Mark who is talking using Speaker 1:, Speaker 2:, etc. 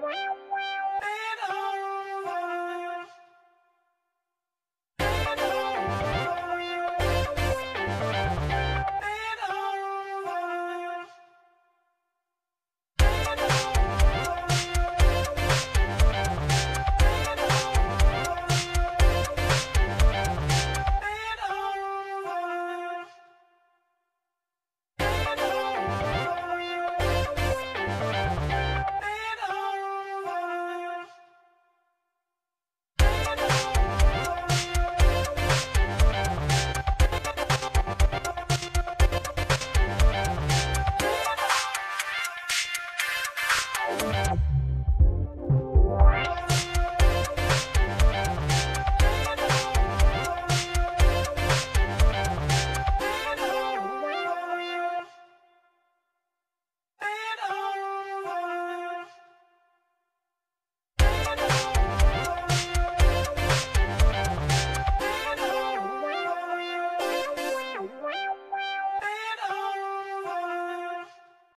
Speaker 1: Wow!